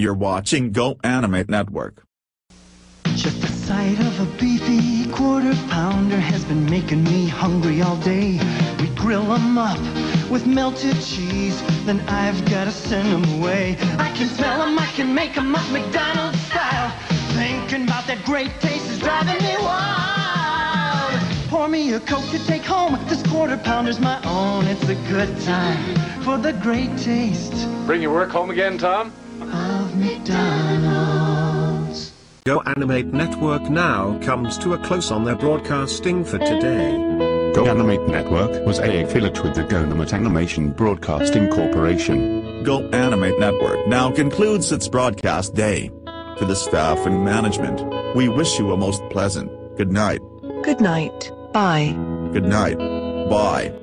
You're watching GoAnimate Network. Just the sight of a beefy quarter pounder has been making me hungry all day. We grill 'em up with melted cheese, then I've gotta send 'em away. I can smell 'em, I can make 'em up McDonald's style. Thinking about that great taste is driving me wild. Pour me a Coke to take home, this quarter pounder's my own. It's a good time for the great taste Bring your work home again, Tom? Of McDonald's. GoAnimate Network now comes to a close on their broadcasting for today. GoAnimate Network was a affiliate with the GoAnimate Animation Broadcasting Corporation. GoAnimate Network now concludes its broadcast day. To the staff and management, we wish you a most pleasant good night. Good night. Bye. Good night. Bye.